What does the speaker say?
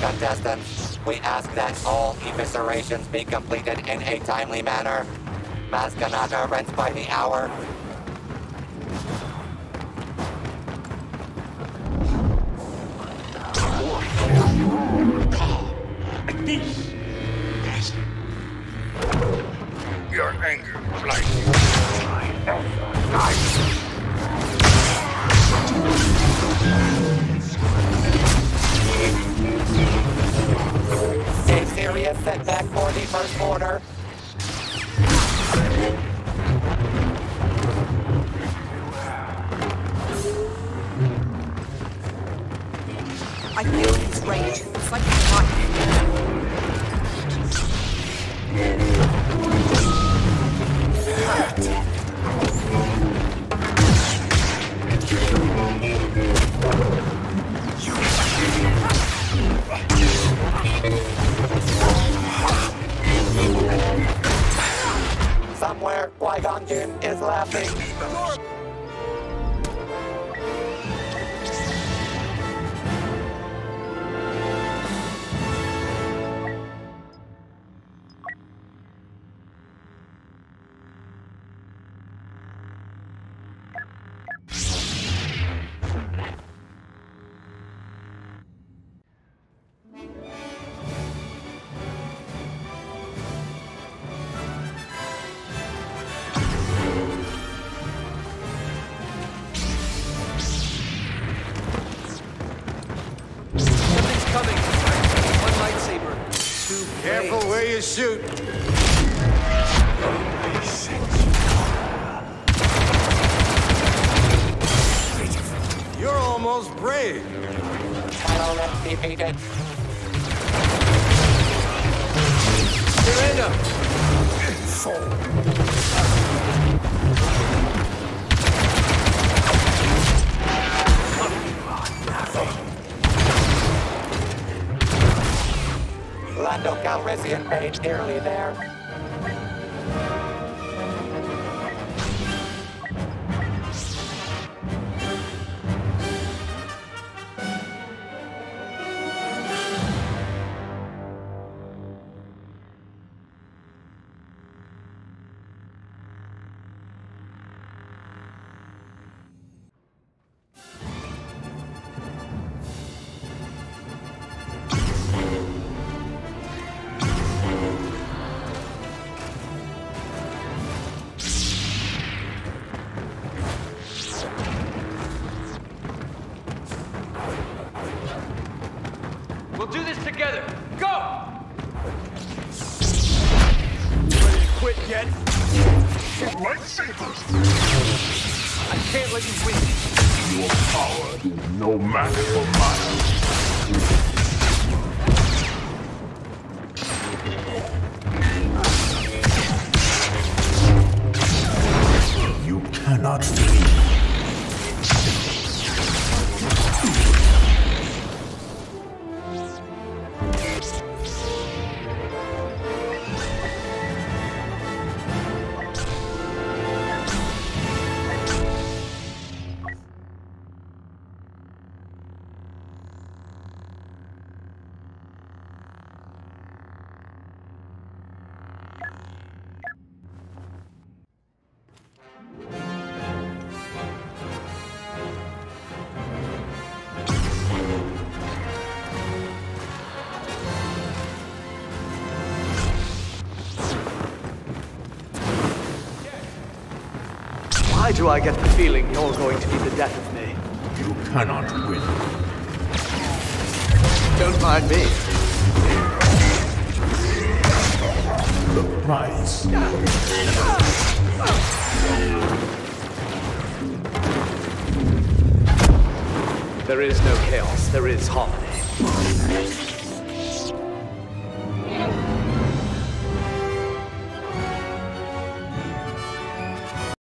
Contestants, we ask that all eviscerations be completed in a timely manner. Maz Kanata rents by the hour, peace. Yes. Your anger blights you. My anger. A serious setback for the First Order. I feel his rage. It's like Is laughing. Careful where you shoot. You're almost brave. Lando Calrissian paid dearly there. We'll do this together. Go! Ready to quit yet? lightsabers. I can't let you win. Your power is no match for mine. Why do I get the feeling you're going to be the death of me? You cannot win. Don't mind me. The price. There is no chaos, there is harmony.